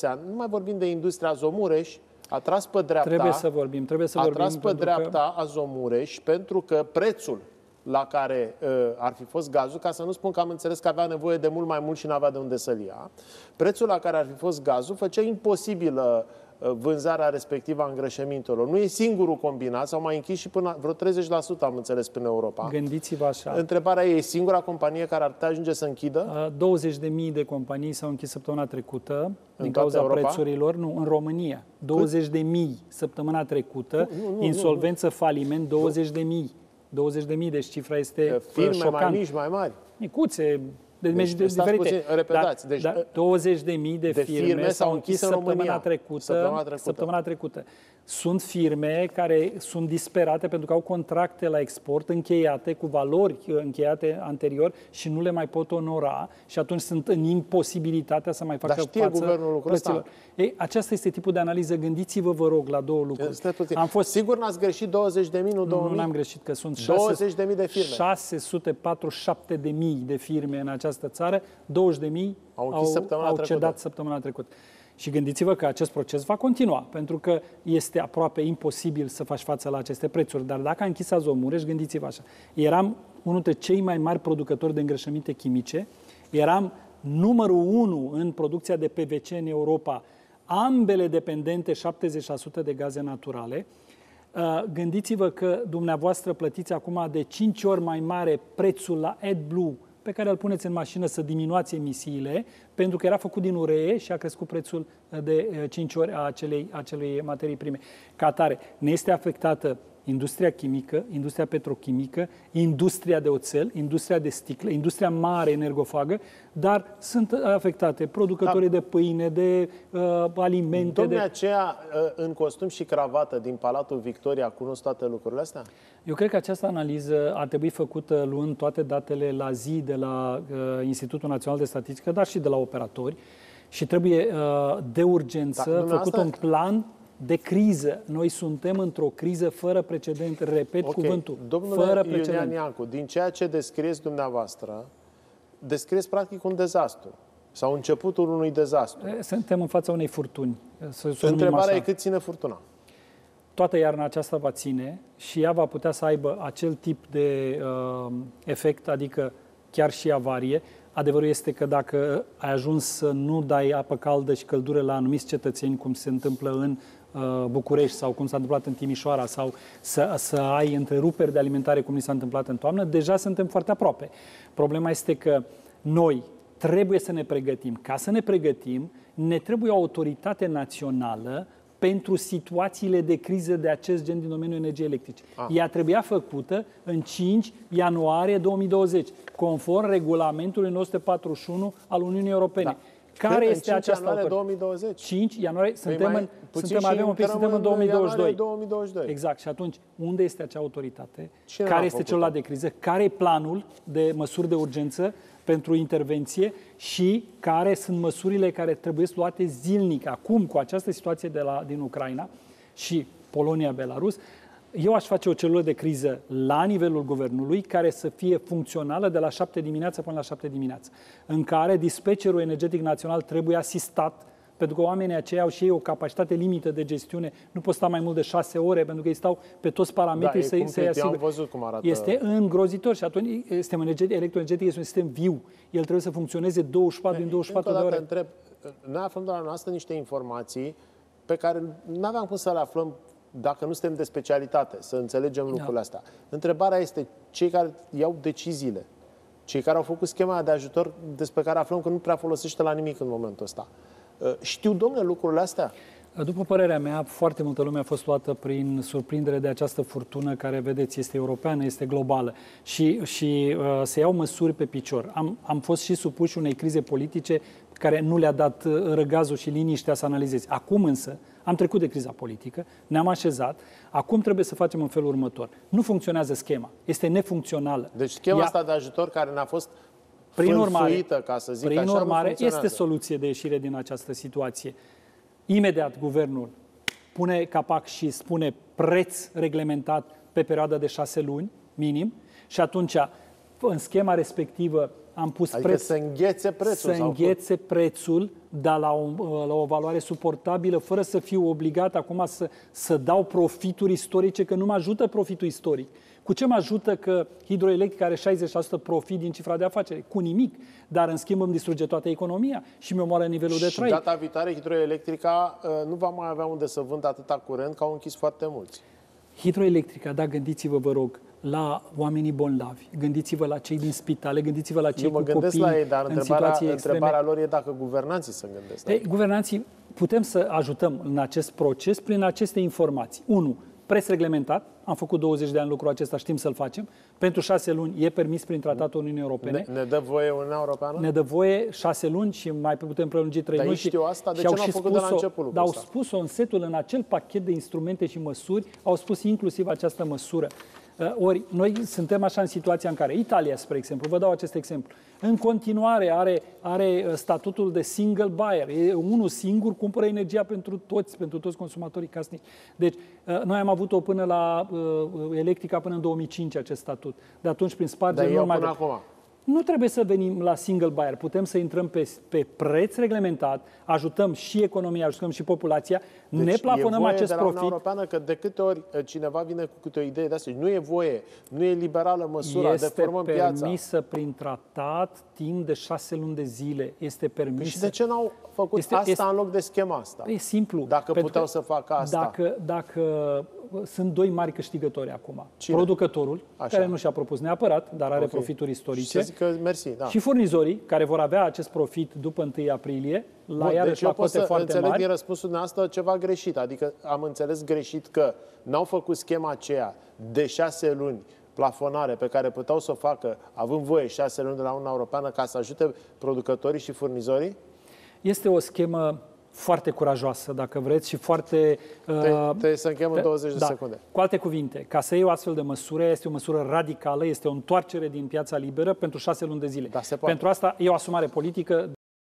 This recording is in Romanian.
Nu mai vorbim de industria Azomureș, a tras pe dreapta. Trebuie să vorbim, trebuie să a vorbim. tras pe dreapta că... Azomureș pentru că prețul la care uh, ar fi fost gazul, ca să nu spun că am înțeles că avea nevoie de mult mai mult și nu avea de unde să-l ia, prețul la care ar fi fost gazul făcea imposibilă uh, vânzarea respectivă a îngrășămintelor. Nu e singurul combinat, s-au mai închis și până vreo 30% am înțeles până Europa. Gândiți-vă așa. Întrebarea e, e singura companie care ar putea ajunge să închidă? 20.000 de companii s-au închis săptămâna trecută în din cauza Europa? prețurilor. Nu, în România. 20.000 săptămâna trecută, nu, nu, insolvență, nu, nu. faliment, 20.000. 20.000, deci cifra este Firme șocant. mai mici, mai mari. Micuțe, de deci, de diferite. Puțin, repetați. Deci, da, 20 de mii de, de firme, firme s-au închis, închis săptămâna, trecută, săptămâna trecută. Săptămâna trecută. Sunt firme care sunt disperate pentru că au contracte la export încheiate cu valori încheiate anterior și nu le mai pot onora și atunci sunt în imposibilitatea să mai facă Dar știe față guvernul lucrul ăsta? Ei, aceasta este tipul de analiză. Gândiți-vă, vă rog, la două lucruri. Am fost... Sigur n-ați greșit 20 de mii, nu 2000? Nu, n-am greșit, că sunt 20 de mii de firme. 647 de mii de firme în această țară, 20 de mii au, au, săptămâna au trecută. cedat săptămâna trecută. Și gândiți-vă că acest proces va continua, pentru că este aproape imposibil să faci față la aceste prețuri. Dar dacă a închis Azomureș, gândiți-vă așa, eram unul dintre cei mai mari producători de îngrășăminte chimice, eram numărul unu în producția de PVC în Europa, ambele dependente 70% de gaze naturale. Gândiți-vă că dumneavoastră plătiți acum de 5 ori mai mare prețul la AdBlue pe care îl puneți în mașină să diminuați emisiile, pentru că era făcut din uree și a crescut prețul de 5 ori a acelei, acelei materii prime. Ca atare, ne este afectată industria chimică, industria petrochimică, industria de oțel, industria de sticlă, industria mare energofagă, dar sunt afectate producătorii da. de pâine, de uh, alimente. Domnul de... aceea, uh, în costum și cravată din Palatul Victoria, cunosc toate lucrurile astea? Eu cred că această analiză ar trebui făcută luând toate datele la zi de la uh, Institutul Național de Statistică, dar și de la operatori și trebuie uh, de urgență da, făcut un plan de criză. Noi suntem într-o criză fără precedent, repet okay. cuvântul, Domnule fără precedent. Iulian Iancu, din ceea ce descrieți dumneavoastră, descrieți practic un dezastru sau începutul unui dezastru. Suntem în fața unei furtuni. Să Întrebarea e cât ține furtuna. Toată iarna aceasta va ține și ea va putea să aibă acel tip de uh, efect, adică chiar și avarie. Adevărul este că dacă ai ajuns să nu dai apă caldă și căldură la anumiți cetățeni, cum se întâmplă în Uh, București sau cum s-a întâmplat în Timișoara sau să, să ai întreruperi de alimentare cum ni s-a întâmplat în toamnă, deja suntem foarte aproape. Problema este că noi trebuie să ne pregătim. Ca să ne pregătim, ne trebuie o autoritate națională pentru situațiile de criză de acest gen din domeniul energiei electrice. Ah. Ea trebuia făcută în 5 ianuarie 2020, conform regulamentului 941 al Uniunii Europene. Da. Care este 5 această ianuarie 2020? 5 ianuarie, suntem, în, suntem, avem un pic, suntem în 2022. 2022. Exact. Și atunci, unde este acea autoritate? Cine care este celălalt de criză? Care e planul de măsuri de urgență pentru intervenție și care sunt măsurile care trebuie luate zilnic acum cu această situație de la, din Ucraina și Polonia-Belarus eu aș face o celulă de criză la nivelul guvernului care să fie funcțională de la 7 dimineața până la 7 dimineața, în care dispecerul energetic național trebuie asistat pentru că oamenii aceia au și ei o capacitate limită de gestiune. Nu pot sta mai mult de șase ore, pentru că ei stau pe toți parametrii da, să-i, să asigure. Am văzut cum arată. Este îngrozitor și atunci sistemul energetic, electroenergetic este un sistem viu. El trebuie să funcționeze 24 din 24 de ore. Întreb, noi aflăm de la noastră niște informații pe care nu aveam cum să le aflăm dacă nu suntem de specialitate, să înțelegem da. lucrurile astea. Întrebarea este, cei care iau deciziile, cei care au făcut schema de ajutor despre care aflăm că nu prea folosește la nimic în momentul ăsta, uh, știu, domnule, lucrurile astea? După părerea mea, foarte multă lume a fost luată prin surprindere de această furtună care, vedeți, este europeană, este globală și, și uh, se iau măsuri pe picior. Am, am fost și supuși unei crize politice care nu le-a dat uh, răgazul și liniștea să analizeze. Acum însă, am trecut de criza politică, ne-am așezat, acum trebuie să facem în felul următor. Nu funcționează schema, este nefuncțională. Deci schema Ea... asta de ajutor care ne-a fost prin urmare, ca să zic prin așa, urmare este soluție de ieșire din această situație. Imediat guvernul pune capac și spune preț reglementat pe perioada de șase luni, minim, și atunci în schema respectivă am pus Adică preț să înghețe prețul. să sau înghețe prețul, dar la o, la o valoare suportabilă, fără să fiu obligat acum să, să dau profituri istorice, că nu mă ajută profitul istoric. Cu ce mă ajută că hidroelectrica are 60% profit din cifra de afaceri? Cu nimic. Dar, în schimb, îmi distruge toată economia și mi omoară nivelul de Și trai. data viitoare, hidroelectrica uh, nu va mai avea unde să vândă atâta curent, că au închis foarte mulți. Hidroelectrica, da, gândiți-vă, vă rog, la oamenii bolnavi, gândiți-vă la cei din spitale, gândiți-vă la cei Eu mă cu gândesc copii la ei, dar în întrebarea, situații extreme. întrebarea lor e dacă guvernanții se gândesc. la Ei, ei. guvernanții putem să ajutăm în acest proces prin aceste informații. 1. Preț reglementat. Am făcut 20 de ani lucrul acesta, știm să-l facem. Pentru șase luni e permis prin Tratatul Uniunii Europene. Ne, ne dă voie Uniunea Europeană? Ne dă voie șase luni și mai putem prelungi trei Dar luni. ei știu asta? De și ce au n-au și făcut de la spus-o- început lucrul Dar au ăsta? spus-o în setul, în acel pachet de instrumente și măsuri, au spus inclusiv această măsură. Uh, Ori noi suntem așa în situația în care Italia, spre exemplu, vă dau acest exemplu, în continuare are, are uh, statutul de single buyer. E unul singur, cumpără energia pentru toți, pentru toți consumatorii casnici. Deci, uh, noi am avut-o până la uh, electrica până în 2005 acest statut. De atunci, prin Dar spargere, ei nu au mai până avem. acum. Nu trebuie să venim la single buyer, putem să intrăm pe, pe preț reglementat, ajutăm și economia, ajutăm și populația, deci ne plafonăm e voie acest de la Uniunea profit. Europeană că de câte ori uh, cineva vine cu câte o idee de asta, nu e voie, nu e liberală măsura, Este deformăm piața. permisă prin tratat timp de șase luni de zile. Este permis. Și de ce n-au făcut Este- asta este- în loc de schema asta? E simplu. Dacă Pentru puteau că să facă asta. Dacă, dacă sunt doi mari câștigători acum. Cine? Producătorul, Așa. care nu și-a propus neapărat, dar are Ok. profituri Și istorice. să zic că mersi, da. Și furnizorii, care vor avea acest profit după 1 aprilie, la Bun, iarăși deci la eu pot cote să foarte înțeleg mari. din răspunsul dumneavoastră ceva greșit. Adică am înțeles greșit că n-au făcut schema aceea de șase luni plafonare pe care puteau să o facă având voie șase luni de la Uniunea Europeană ca să ajute producătorii și furnizorii? Este o schemă foarte curajoasă, dacă vreți, și foarte... Te, uh, te să închem în pe- 20 de da. secunde. Cu alte cuvinte, ca să iei o astfel de măsură, este o măsură radicală, este o întoarcere din piața liberă pentru șase luni de zile. Da, se poate. Pentru asta e o asumare politică